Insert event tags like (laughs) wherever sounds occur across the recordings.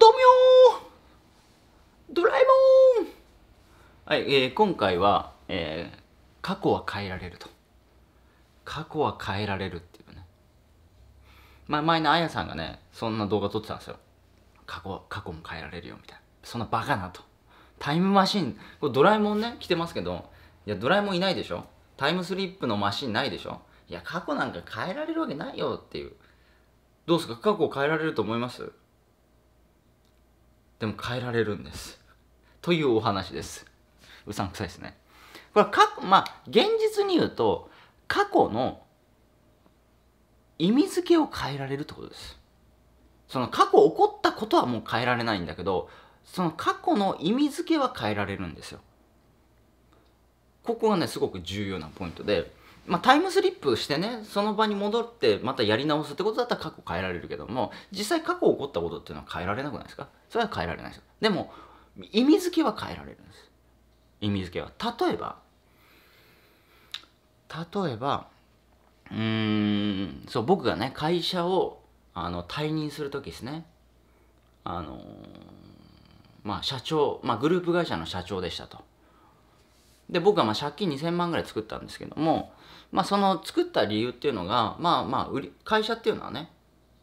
ドミョードラえもんはい、えー、今回は、えー、過去は変えられると。過去は変えられるっていうね。まあ、前のあやさんがね、そんな動画撮ってたんですよ。過去は、過去も変えられるよみたいな。そんなバカなと。タイムマシン、これドラえもんね、来てますけど、いや、ドラえもんいないでしょタイムスリップのマシンないでしょいや、過去なんか変えられるわけないよっていう。どうですか？過去を変えられると思います？でも変えられるんです。というお話です。うさんくさいですね。これ過去、まあ、現実に言うと、過去の意味付けを変えられるってことです。その過去起こったことはもう変えられないんだけど、その過去の意味付けは変えられるんですよ。ここがね、すごく重要なポイントで、まあ、タイムスリップしてねその場に戻ってまたやり直すってことだったら過去変えられるけども実際過去起こったことっていうのは変えられなくないですか？それは変えられないですよ。でも意味付けは変えられるんです。意味付けは。例えば例えばうーんそう僕がね会社をあの退任する時ですね。あのまあ社長、まあ、グループ会社の社長でしたと。で僕はまあ借金2000万ぐらい作ったんですけどもまあ、その作った理由っていうのが、まあまあ売り、会社っていうのはね、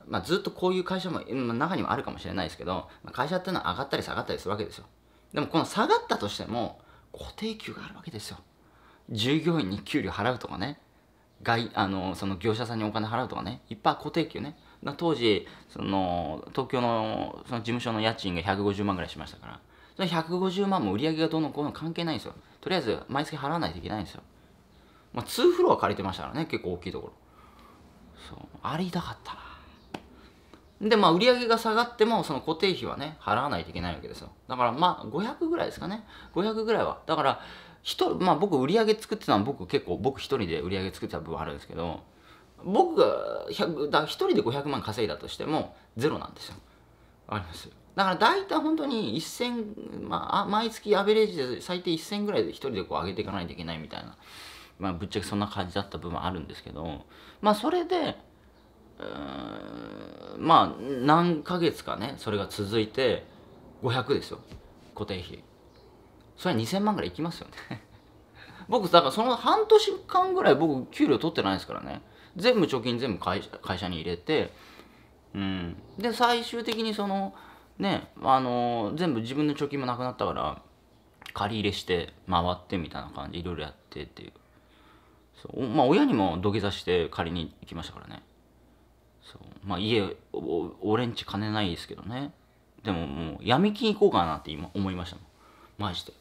まあ、ずっとこういう会社も中にもあるかもしれないですけど、会社っていうのは上がったり下がったりするわけですよ。でもこの下がったとしても、固定給があるわけですよ。従業員に給料払うとかね、外あのその業者さんにお金払うとかね、いっぱい固定給ね。当時、その東京のその事務所の家賃が150万ぐらいしましたから、その150万も売り上げがどうのこうの関係ないんですよ。とりあえず毎月払わないといけないんですよ。まあ、2フロア借りてましたからね結構大きいところ。そうありたかった。なでまあ売り上げが下がってもその固定費はね払わないといけないわけですよ。だからまあ500ぐらいですかね。500ぐらいは。だから人まあ僕売り上げ作ってたのは僕結構僕一人で売り上げ作ってた部分あるんですけど僕が100だ1人で500万稼いだとしてもゼロなんですよ。あります。だから大体本当に1000、まあ、毎月アベレージで最低1000ぐらいで1人でこう上げていかないといけないみたいな。まあ、ぶっちゃけそんな感じだった部分あるんですけど、まあ、それで、まあ、何ヶ月かね、それが続いて、500ですよ、固定費。それは2000万ぐらいいきますよね。(laughs) 僕、だからその半年間ぐらい僕、給料取ってないですからね。全部貯金全部会社会社に入れて、うん。で、最終的にその、ね、あの全部自分の貯金もなくなったから、借り入れして回ってみたいな感じいろいろやってっていうそう。まあ親にも土下座して借りに行きましたからね。そう。まあ家俺んち金ないですけどね。でももう闇金行こうかなって今思いましたもん。マジで。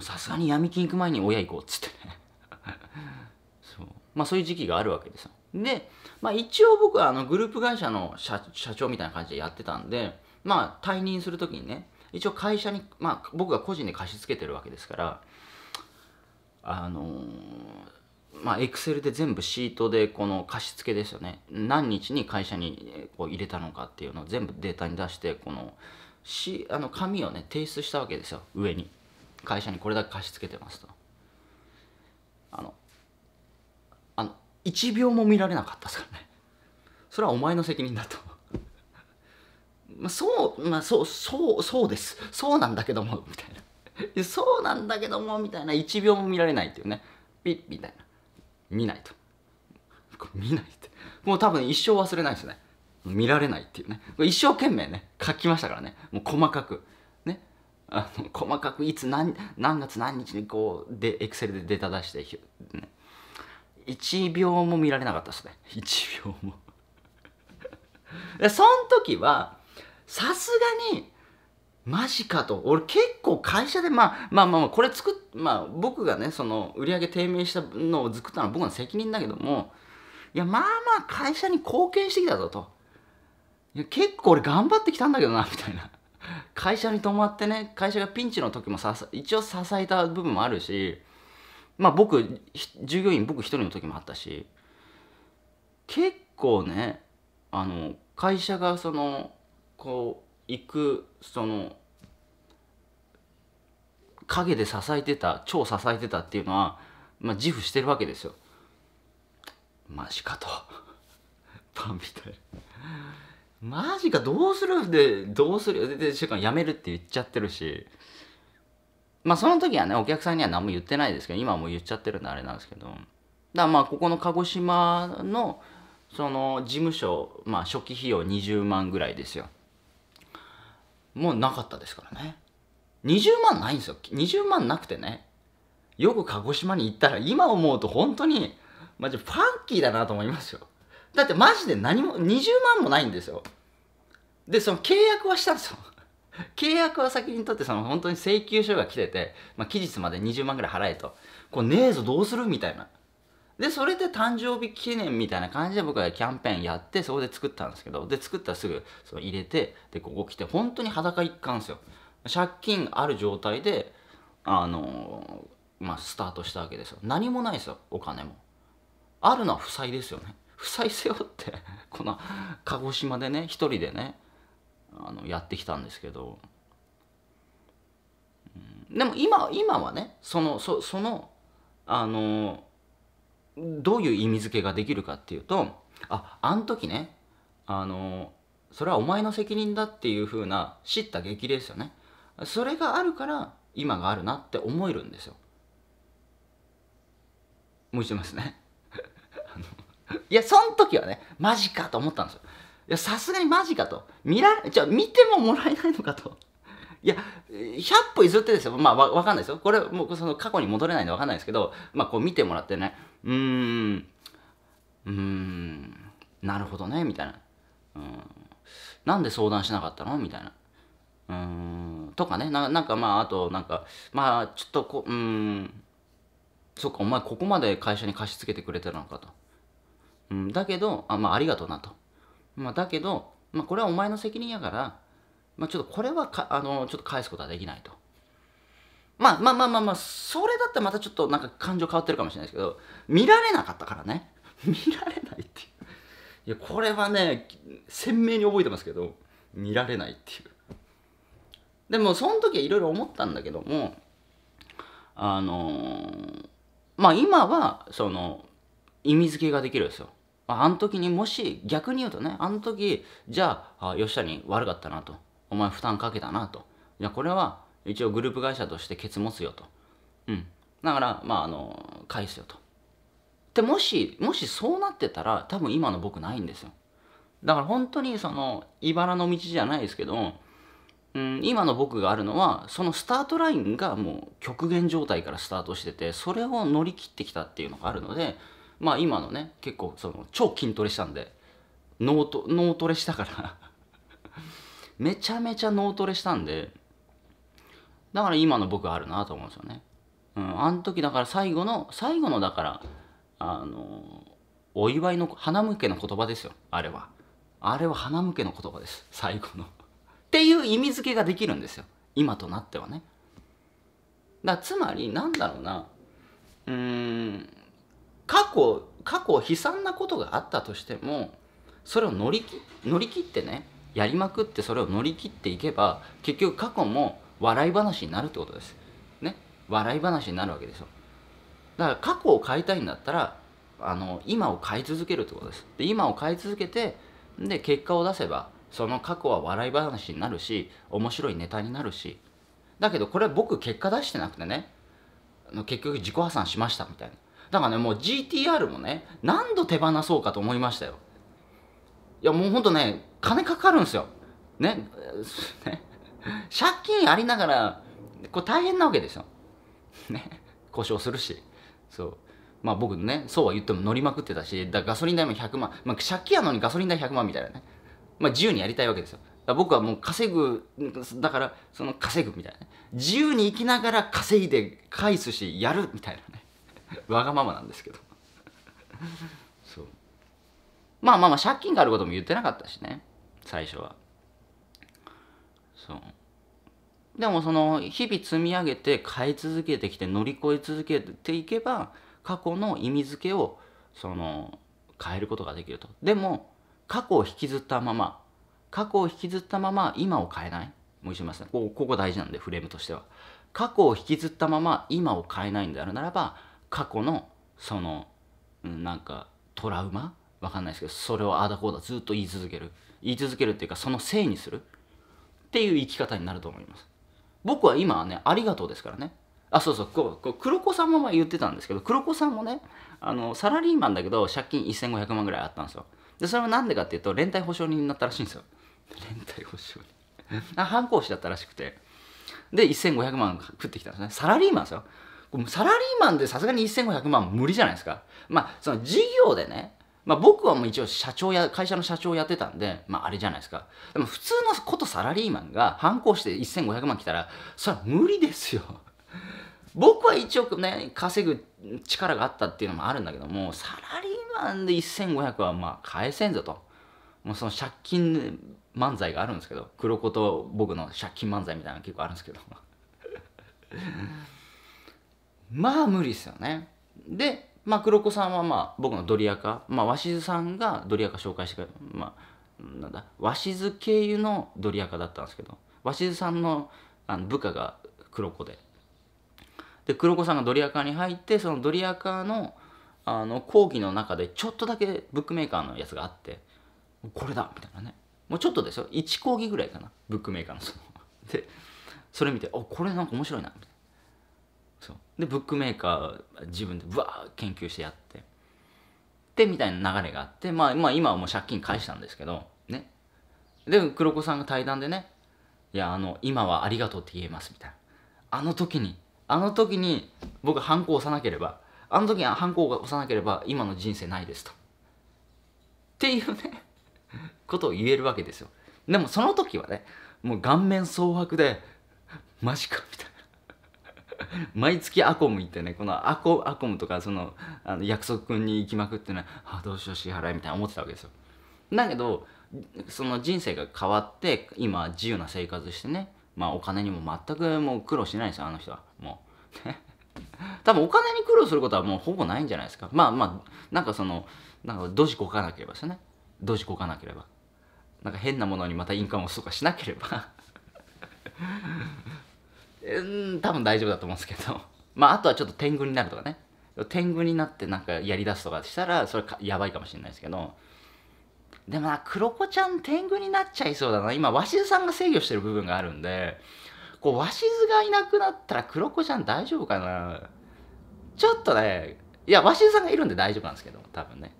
さすがに闇金行く前に親行こうっつってね。(laughs) そう。まあそういう時期があるわけですよ。で、まあ、一応僕はあのグループ会社の社長みたいな感じでやってたんでまあ退任する時にね一応会社に、まあ、僕が個人で貸し付けてるわけですからあのーまあ、エクセルで全部シートでこの貸付ですよね。何日に会社にこう入れたのかっていうのを全部データに出してこのしあの紙をね提出したわけですよ。上に。会社にこれだけ貸し付けてますと。あのあの1秒も見られなかったですからね。それはお前の責任だと。(laughs) まあそうまあそうそうそうです。そうなんだけどもみたいな。そうなんだけどもみたいな。1秒も見られないっていうね。ピッみたいな。見ないと。見ないって。もう多分一生忘れないですね。見られないっていうね。一生懸命ね書きましたからね。もう細かく。ね。あの細かくいつ何何月何日にこうでエクセルでデータ出して、ね、1秒も見られなかったですね。1秒も。(laughs) でその時はさすがにマジかと。俺結構会社で、まあ、まあまあまあこれ作っ、まあ僕がね、その売り上げ低迷したのを作ったのは僕の責任だけども、いや、まあまあ会社に貢献してきたぞと。いや、結構俺頑張ってきたんだけどな、みたいな。会社に泊まってね、会社がピンチの時もさ一応支えた部分もあるし、まあ僕、従業員僕一人の時もあったし、結構ね、あの、会社がその、こう、行くその陰で支えてた超支えてたっていうのは、まあ、自負してるわけですよ。マジかと。(laughs) パンみたいマジかどうする？でどうする？でしかも辞めるって言っちゃってるし。まあその時はねお客さんには何も言ってないですけど今はもう言っちゃってるんであれなんですけど。だからまあここの鹿児島のその事務所まあ初期費用20万ぐらいですよ。もうなかったですからね。20万ないんですよ。20万なくてね。よく鹿児島に行ったら今思うと本当にマジファンキーだなと思いますよ。だってマジで何も20万もないんですよ。でその契約はしたんですよ。契約は先に取ってその本当に請求書が来てて、まあ、期日まで20万ぐらい払えと。これねえぞどうするみたいな。でそれで誕生日記念みたいな感じで僕はキャンペーンやってそこで作ったんですけどで作ったらすぐその入れてでここ来て本当に裸一貫ですよ。借金ある状態であのまあスタートしたわけですよ。何もないですよお金も。あるのは負債ですよね。負債背負って (laughs) この鹿児島でね一人でねあのやってきたんですけど、でも今今はねそのそそのあのどういう意味付けができるかっていうとああん時ねあのそれはお前の責任だっていうふうな知った激励ですよね。それがあるから今があるなって思えるんですよ。もう一度ますね。(laughs) いやその時はねマジかと思ったんですよ。いやさすがにマジかと。見られじゃ見てももらえないのかと。いや100歩譲ってですよ。まあわわかんないですよ。これもうその過去に戻れないんでわかんないですけどまあこう見てもらってね。うーんうーんなるほどねみたいなうんなんで相談しなかったのみたいなうんとかねななんかまああとなんかまあちょっとこううんそっかお前ここまで会社に貸し付けてくれてるのかと、うん、だけどあまあありがとうなと、まあ、だけど、まあ、これはお前の責任やからまあ、ちょっとこれはかあのちょっと返すことはできないと。まあまあまあまあまあ、それだったらまたちょっとなんか感情変わってるかもしれないですけど、見られなかったからね。(laughs) 見られないっていう。いや、これはね、鮮明に覚えてますけど、見られないっていう。でも、その時はいろいろ思ったんだけども、あのー、まあ今は、その、意味付けができるんですよ。あの時にもし逆に言うとね、あの時、じゃあ、あ吉谷悪かったなと。お前負担かけたなと。じゃあこれは一応グループ会社としてケツ持つよと。うん。だから、まあ、あの、返すよと。で、もし、もしそうなってたら、多分今の僕ないんですよ。だから本当にその、茨の道じゃないですけど、うん、今の僕があるのは、そのスタートラインがもう極限状態からスタートしてて、それを乗り切ってきたっていうのがあるので、まあ今のね、結構その、超筋トレしたんで、脳ト脳トレしたから (laughs) めちゃめちゃ脳トレしたんでだから今の僕あるなと思うんですよね。うん、あの時だから最後の最後のだからあのお祝いの花向けの言葉ですよ。あれは。あれは花向けの言葉です。最後の。っていう意味付けができるんですよ。今となってはね。だつまりなんだろうな。うーん過去過去悲惨なことがあったとしてもそれを乗り乗り切ってねやりまくってそれを乗り切っていけば結局過去も笑い話になるってことです。ね？笑い話になるわけですよ。だから過去を変えたいんだったらあの今を変え続けるってことです。で今を変え続けてで結果を出せばその過去は笑い話になるし面白いネタになるしだけどこれ僕結果出してなくてね結局自己破産しましたみたいなだからねもう GTR もね何度手放そうかと思いましたよいやもうほんとね金かかるんですよ。ね。ね？(laughs) 借金ありながら、これ大変なわけですよ。ね。故障するし。そう。まあ僕ね、そうは言っても乗りまくってたし、だガソリン代も100万。まあ借金やのにガソリン代100万みたいなね。まあ自由にやりたいわけですよ。僕はもう稼ぐ、だからその稼ぐみたいなね。自由に生きながら稼いで返すし、やるみたいなね。わがままなんですけど。そう。まあまあまあ借金があることも言ってなかったしね。最初はそう。でもその日々積み上げて変え続けてきて乗り越え続けていけば過去の意味付けをその変えることができると。でも過去を引きずったまま過去を引きずったまま今を変えない。もう一度言いますねこここ大事なんでフレームとしては。過去を引きずったまま今を変えないんであるならば過去のそのなんかトラウマ？わかんないですけどそれをああだこうだずっと言い続ける。言い続けるっていうかそのせいにする。っていう生き方になると思います。僕は今はねありがとうですからね。あそうそうこうこう黒子さんも前言ってたんですけど黒子さんもねあのサラリーマンだけど借金1500万ぐらいあったんですよ。でそれはなんでかっていうと連帯保証人になったらしいんですよ。連帯保証人。(laughs) あ反抗士だったらしくて。で1500万降ってきたんですね。サラリーマンですよ。サラリーマンでさすがに1500万無理じゃないですか。まあその事業でねまあ僕はもう一応社長や会社の社長やってたんでまああれじゃないですか。でも普通のことサラリーマンが反抗して1500万来たらそれは無理ですよ。僕は一応ね稼ぐ力があったっていうのもあるんだけどもサラリーマンで1500はまあ返せんぞと。もうその借金漫才があるんですけど黒子と僕の借金漫才みたいなの結構あるんですけど。(laughs) まあ無理ですよね。でまあ黒子さんはまあ僕のドリアカまあ鷲津さんがドリアカ紹介してくれまあなんだ鷲津経由のドリアカだったんですけど鷲津さんのあの部下が黒子で。で黒子さんがドリアカに入ってそのドリアカのあの講義の中でちょっとだけブックメーカーのやつがあってこれだみたいなね。もうちょっとですよ。1講義ぐらいかな。ブックメーカーのその。でそれ見て「おこれなんか面白いな」みたいな。そう。でブックメーカー自分でブワー研究してやって。でみたいな流れがあって、まあ、まあ今はもう借金返したんですけどね。で黒子さんが対談でね「いやあの今はありがとうって言えます」みたいな。あの時にあの時に僕ハンコを押さなければあの時にハンコを押さなければ今の人生ないですと。っていうねことを言えるわけですよ。でもその時はねもう顔面蒼白でマジかみたいな。(laughs) 毎月アコム行ってねこのアコアコムとかそのあの約束に行きまくってねあどうしよう支払いみたいな思ってたわけですよ。だけどその人生が変わって今自由な生活してねまあお金にも全くもう苦労しないんですよあの人は。もう。(laughs) 多分お金に苦労することはもうほぼないんじゃないですか。まあまあなんかそのなんかドジこかなければですね。ドジこかなければ。なんか変なものにまた印鑑を押すとかしなければ。うん多分大丈夫だと思うんですけど。(laughs) まああとはちょっと天狗になるとかね。天狗になってなんかやりだすとかしたらそれかやばいかもしれないですけど。でもな黒子ちゃん天狗になっちゃいそうだな。今鷲津さんが制御してる部分があるんでこう鷲津がいなくなったら黒子ちゃん大丈夫かな。ちょっとねいや鷲津さんがいるんで大丈夫なんですけど多分ね。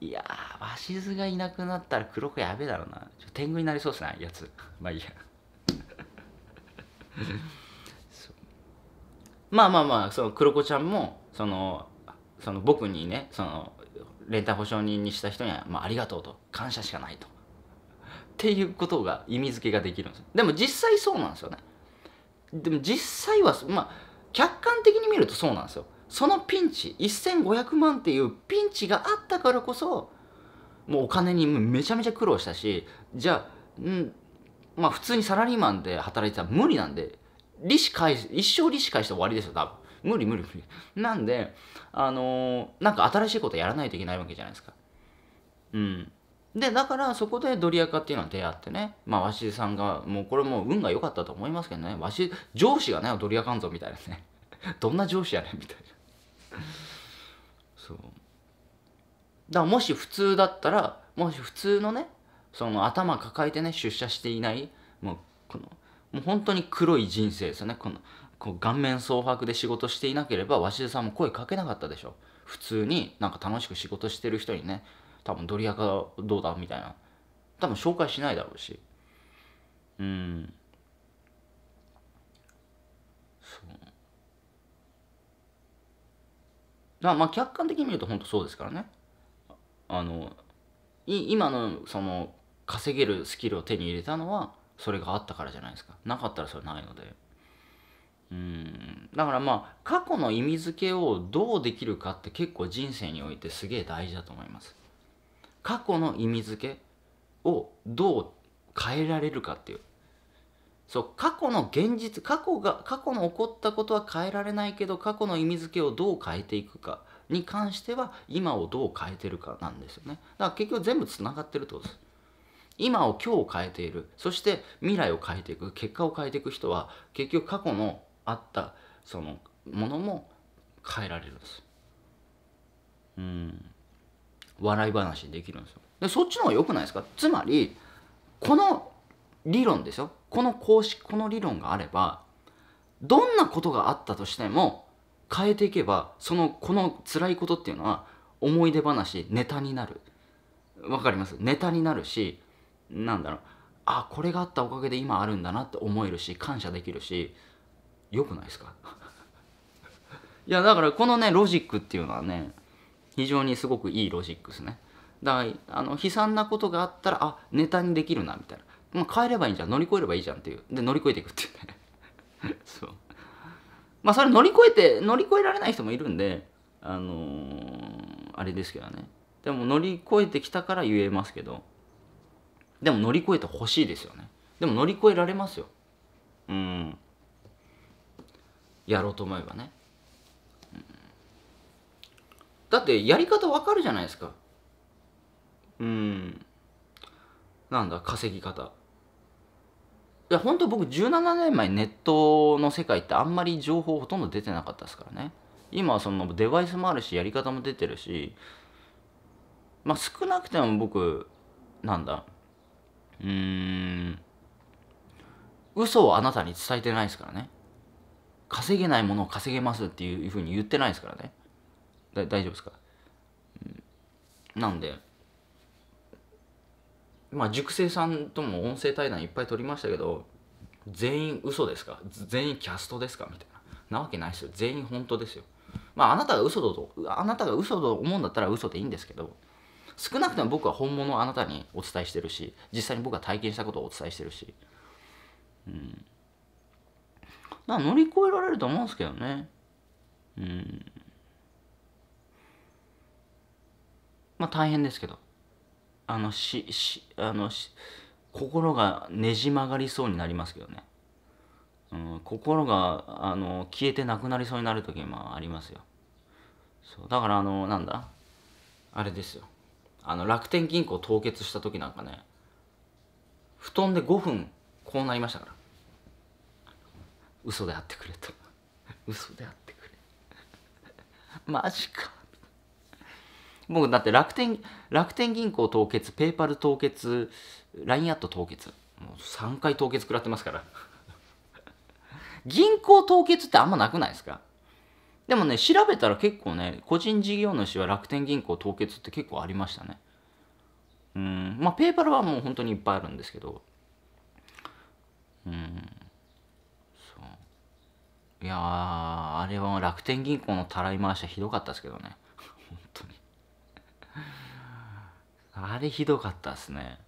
いやー鷲津がいなくなったら黒子やべえだろうな。天狗になりそうっすねやつ。まあいいや。(laughs) まあまあまあその黒子ちゃんもそのその僕にねその連帯保証人にした人には、まあ、ありがとうと。感謝しかないと。っていうことが意味付けができるんですでも実際そうなんですよね。でも実際はまあ客観的に見るとそうなんですよ。そのピンチ1500万っていうピンチがあったからこそもうお金にめちゃめちゃ苦労したしじゃあんまあ普通にサラリーマンで働いてたら無理なんで利子返す一生利子返して終わりですよ多分。無理無理無理。なんであのー、なんか新しいことやらないといけないわけじゃないですか。うん。でだからそこでドリアカっていうのは出会ってね。まあわしさんがもうこれもう運が良かったと思いますけどね。わし上司がねドリアカンゾみたいなね。(laughs) どんな上司やねんみたいな。そう。だからもし普通だったらもし普通のねその頭抱えてね出社していないもうこのもう本当に黒い人生ですよね。このこう顔面蒼白で仕事していなければ鷲田さんも声かけなかったでしょ。普通になんか楽しく仕事してる人にね多分ドリアカどうだみたいな。多分紹介しないだろうし。うん。そう。だまあ客観的に見ると本当そうですからね。あの今のその稼げるスキルを手に入れたのはそれがあったからじゃないですか。なかったらそれないので。うん。だからまあ過去の意味付けをどうできるかって結構人生においてすげえ大事だと思います。過去の意味付けをどう変えられるかっていう。そう過去の現実過去が過去の起こったことは変えられないけど過去の意味付けをどう変えていくかに関しては今をどう変えてるかなんですよね。だから結局全部つながってるってことです。今を今日を変えている。そして未来を変えていく。結果を変えていく人は結局過去のあったそのものも変えられるんです。うん。笑い話できるんですよ。でそっちの方が良くないですか？つまりこの理論ですよ。この公式この理論があればどんなことがあったとしても変えていけばそのこの辛いことっていうのは思い出話ネタになる。わかります？ネタになるしなんだろう。あこれがあったおかげで今あるんだなって思えるし感謝できるしよくないですか？(laughs) いやだからこのねロジックっていうのはね非常にすごくいいロジックですね。だからあの悲惨なことがあったらあネタにできるなみたいな。もう変えればいいじゃん。乗り越えればいいじゃんっていう。で乗り越えていくっていうね。(laughs) そう。まあそれ乗り越えて乗り越えられない人もいるんであのー、あれですけどね。でも乗り越えてきたから言えますけど。でも乗り越えてほしいですよね。でも乗り越えられますよ。うん。やろうと思えばね、だってやり方わかるじゃないですか。うん。なんだ稼ぎ方。いや本当僕17年前ネットの世界ってあんまり情報ほとんど出てなかったですからね。今はそのデバイスもあるしやり方も出てるし。まあ少なくても僕なんだうーん。嘘をあなたに伝えてないですからね。稼げないものを稼げますっていうふうに言ってないですからね。大丈夫ですか、うん、なんでまあ塾生さんとも音声対談いっぱい取りましたけど全員嘘ですか？全員キャストですか？みたいな。なわけないですよ。全員本当ですよ。まああなたが嘘だとあなたが嘘と思うんだったら嘘でいいんですけど少なくとも僕は本物をあなたにお伝えしてるし実際に僕は体験したことをお伝えしてるし。うん。だから乗り越えられると思うんですけどね。うん。まあ大変ですけど。あのししあのし心がねじ曲がりそうになりますけどね、うん、心があの消えてなくなりそうになる時もありますよ。そう。だからあのなんだ？あれですよ。あの楽天銀行凍結した時なんかね布団で5分こうなりましたから。嘘であってくれと。(laughs) 嘘であってくれ。(laughs) マジか。僕だって楽天楽天銀行凍結ペーパル凍結 LINE アット凍結もう3回凍結食らってますから。(laughs) 銀行凍結ってあんまなくないですか？でもね、調べたら結構ね、個人事業主は楽天銀行凍結って結構ありましたね。うん、まあ、ペーパルはもう本当にいっぱいあるんですけど、うん、そう。いやーあれは楽天銀行のたらい回しはひどかったですけどね。(laughs) 本当に。あれひどかったですね。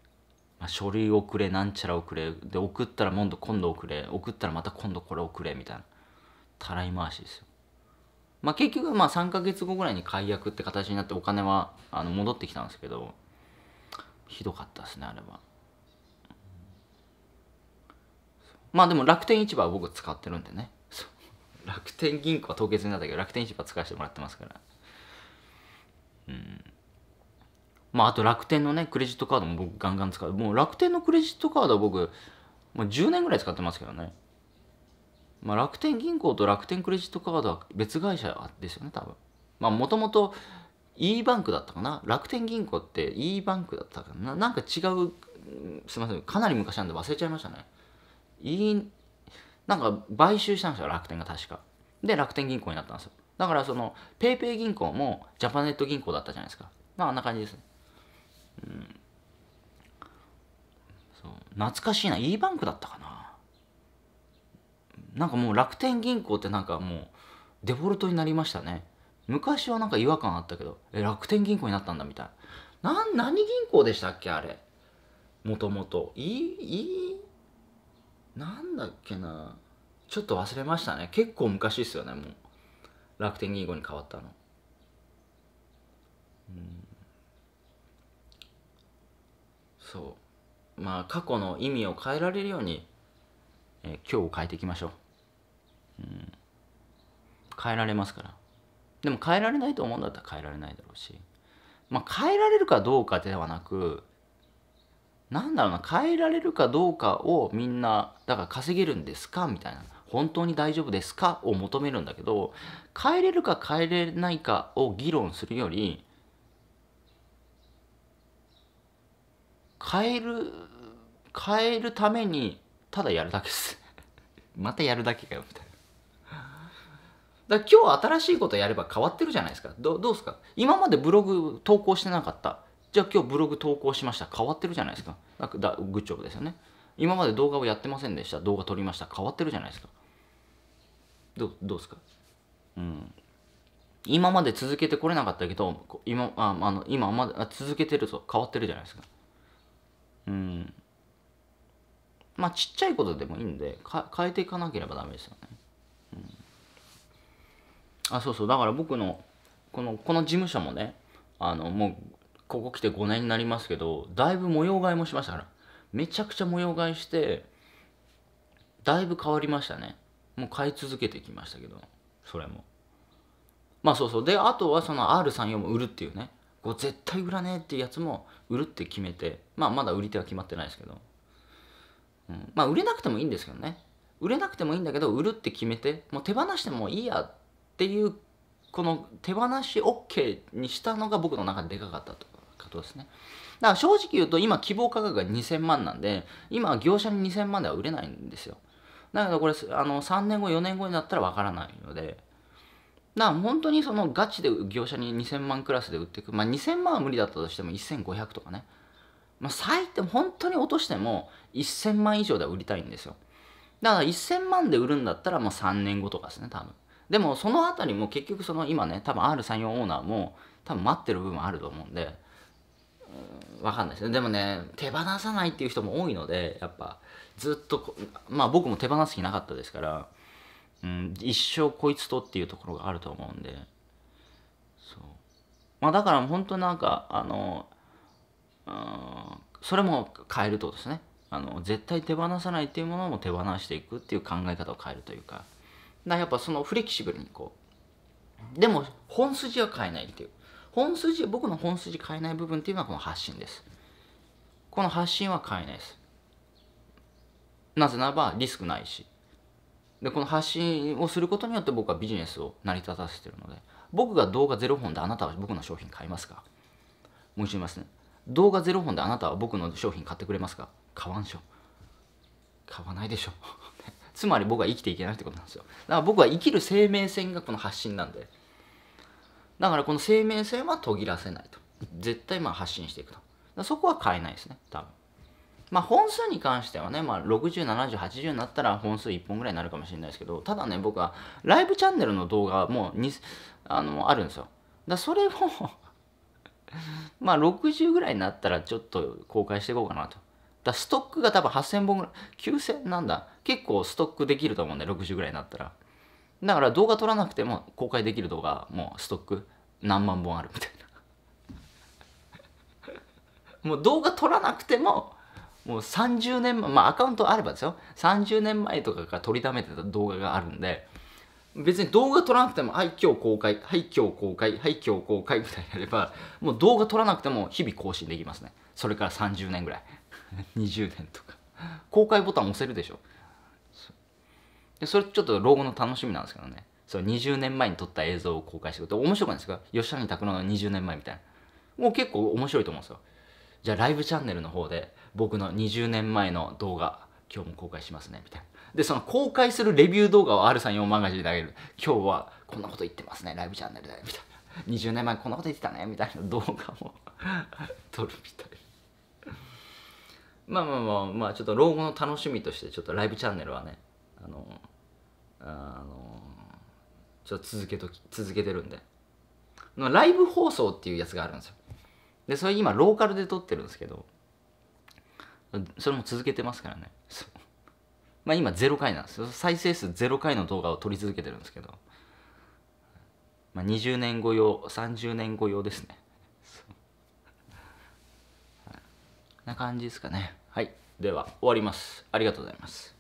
まあ、書類をくれ、なんちゃらをくれ、で、送ったら今度今度送れ、送ったらまた今度これをくれ、みたいな。たらい回しですよ。まあ、結局まあ3ヶ月後ぐらいに解約って形になってお金はあの戻ってきたんですけどひどかったですねあれは。まあでも楽天市場は僕使ってるんでね。楽天銀行は凍結になったけど楽天市場使わせてもらってますから。うん。まああと楽天のねクレジットカードも僕ガンガン使う。もう楽天のクレジットカードは僕もう10年ぐらい使ってますけどね。まあ、楽天銀行と楽天クレジットカードは別会社ですよね多分。まあもともと e バンクだったかな？楽天銀行って e バンクだったかな？なんか違うすいませんかなり昔なんで忘れちゃいましたね。E なんか買収したんですよ楽天が確か。で楽天銀行になったんですよ。だからその PayPay 銀行もジャパネット銀行だったじゃないですか。まああんな感じですうん。そう。懐かしいな。E バンクだったかな？なんかもう楽天銀行ってなんかもうデフォルトになりましたね。昔はなんか違和感あったけどえ楽天銀行になったんだみたいな。何銀行でしたっけあれ？もともと。いいいいなんだっけな。ちょっと忘れましたね。結構昔ですよねもう。楽天銀行に変わったの。うん。そう。まあ過去の意味を変えられるように、えー、今日を変えていきましょう。うん、変えられますから。でも変えられないと思うんだったら変えられないだろうし。まあ変えられるかどうかではなくなんだろうな変えられるかどうかをみんなだから稼げるんですか？みたいな。本当に大丈夫ですか？を求めるんだけど変えれるか変えれないかを議論するより変える変えるためにただやるだけです。(laughs) またやるだけかよみたいな。だ今日新しいことやれば変わってるじゃないですか。どどうですか？今までブログ投稿してなかった。じゃあ今日ブログ投稿しました。変わってるじゃないですか。なんかだグッジョブですよね。今まで動画をやってませんでした。動画撮りました。変わってるじゃないですか。どどうですか？うん。今まで続けてこれなかったけど今ああの今まだ続けてると変わってるじゃないですか。うん。まあちっちゃいことでもいいんでか変えていかなければダメですよね、あそうそう。だから僕のこのこの事務所もねあのもうここ来て5年になりますけどだいぶ模様替えもしましたから。めちゃくちゃ模様替えしてだいぶ変わりましたね。もう買い続けてきましたけどそれも。まあそうそう。であとはその R34 も売るっていうね。こう絶対売らねえっていうやつも売るって決めて。まあまだ売り手は決まってないですけど、うん、まあ売れなくてもいいんですけどね。売れなくてもいいんだけど売るって決めてもう手放してもいいやっっていうこの手放し OK にしたのが僕の中ででかかったとことですね。だから正直言うと今希望価格が2000万なんで今業者に2000万では売れないんですよ。だけどこれあの3年後4年後になったらわからないので。だから本当にそのガチで業者に2000万クラスで売っていくまあ2000万は無理だったとしても1500とかね。まあ最低本当に落としても1000万以上では売りたいんですよ。だから1000万で売るんだったらもう3年後とかですね多分。でもそのあたりも結局その今ね多分 R34 オーナーも多分待ってる部分あると思うんでわかんないですねでもね手放さないっていう人も多いのでやっぱずっとまあ僕も手放す気なかったですから、うん、一生こいつとっていうところがあると思うんでそう。まあだから本当なんかあのうんそれも変えるとですね。あの絶対手放さないっていうものも手放していくっていう考え方を変えるというか。やっぱそのフレキシブルにこう。でも本筋は変えないっていう。本筋僕の本筋変えない部分っていうのはこの発信です。この発信は変えないです。なぜならばリスクないし。でこの発信をすることによって僕はビジネスを成り立たせてるので。僕が動画0本であなたは僕の商品買いますか？もう一度言いますね動画0本であなたは僕の商品買ってくれますか？買わんしょ。買わないでしょ。つまり僕は生きていけないってことなんですよ。だから僕は生きる生命線がこの発信なんで。だからこの生命線は途切らせないと。絶対まあ発信していくと。そこは変えないですね多分。まあ本数に関してはね、まあ、607080になったら本数1本ぐらいになるかもしれないですけどただね僕はライブチャンネルの動画もにあのあるんですよ。だそれも (laughs) まあ60ぐらいになったらちょっと公開していこうかなと。だストックが多分8000本ぐらい9000なんだ。結構ストックできると思うんで60ぐらいになったら。だから動画撮らなくても公開できる動画もうストック。何万本あるみたいな。(laughs) もう動画撮らなくてももう30年前まあアカウントあればですよ。30年前とかから撮りためてた動画があるんで別に動画撮らなくてもはい今日公開はい今日公開はい今日公開みたいにやればもう動画撮らなくても日々更新できますね。それから30年ぐらい。(laughs) 20年とか。公開ボタン押せるでしょ？でそれちょっと老後の楽しみなんですけどね。そう20年前に撮った映像を公開してくると面白くないですか？吉谷拓郎の20年前みたいな。もう結構面白いと思うんですよ。じゃあライブチャンネルの方で僕の20年前の動画今日も公開しますねみたいな。でその公開するレビュー動画を R34 マガジンであげる。今日はこんなこと言ってますねライブチャンネルでみたいな。20年前こんなこと言ってたねみたいな動画も (laughs) 撮るみたいな。まあまあまあまあちょっと老後の楽しみとしてちょっとライブチャンネルはねあのあのちょっと続けとき続けてるんで。ライブ放送っていうやつがあるんですよ。でそれ今ローカルで撮ってるんですけどそれも続けてますからね。まあ今0回なんです。よ再生数0回の動画を撮り続けてるんですけど。まあ20年後用30年後用ですね。な感じですかね。はい。では終わります。ありがとうございます。